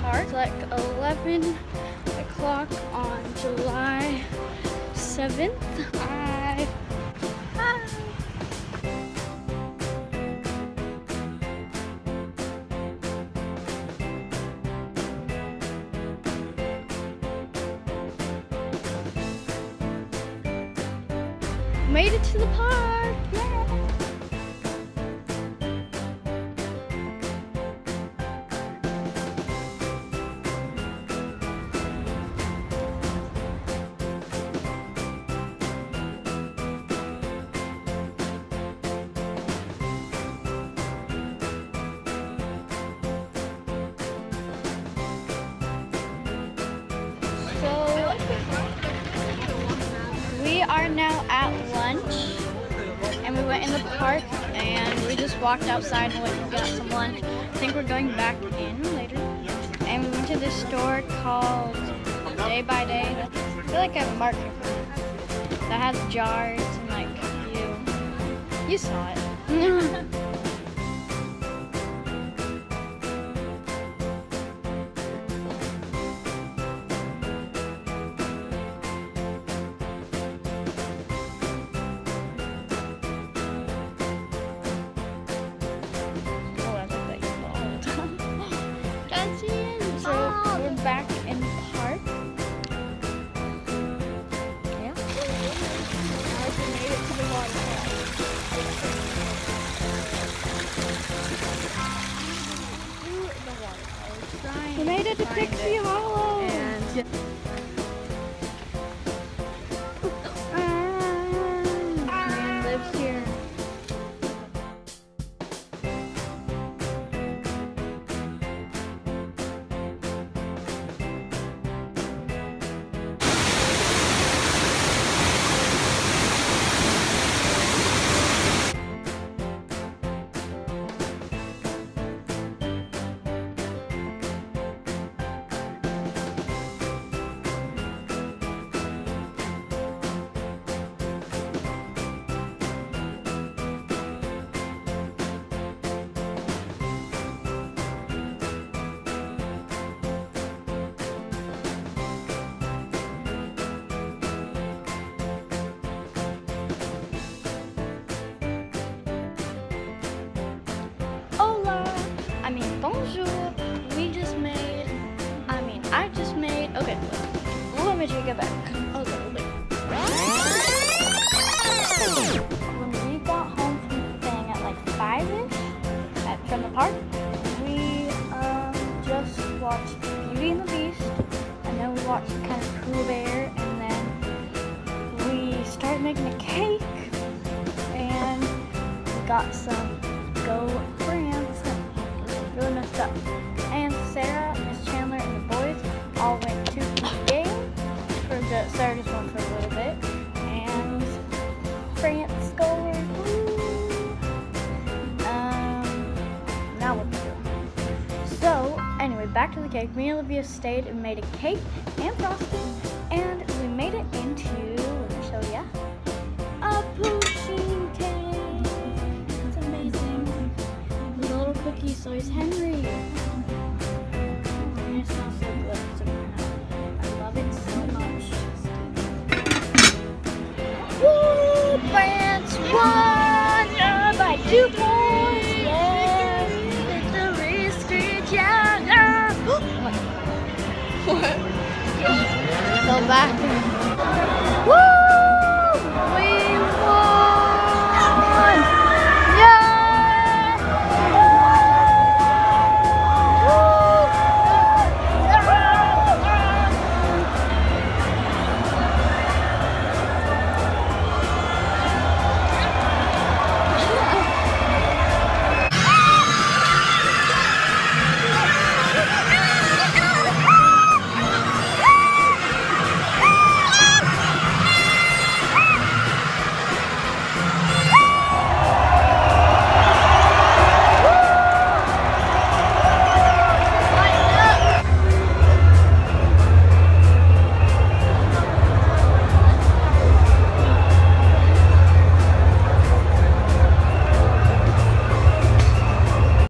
park like 11 o'clock on July 7th. I. Made it to the park! In the park and we just walked outside and went and got some lunch. I think we're going back in later. And we went to this store called Day by Day. I feel like a market that has jars and like you you saw it. back in the park. Yeah. Now we made it to the waterfall. We made it to Pixie Hollow. Okay, let me take it back. Okay, wait. When we got home from the thing at like 5-ish, at, from the park, we um, just watched Beauty and the Beast, and then we watched kind of Pooh Bear, and then we started making a cake, and we got some back to the cake. Me and Olivia stayed and made a cake and frosting, and we made it into, let me show ya, a poutine cake. It's amazing. With a little cookie, so is Henry. I love it so much. Woo! Two points! What? Go back.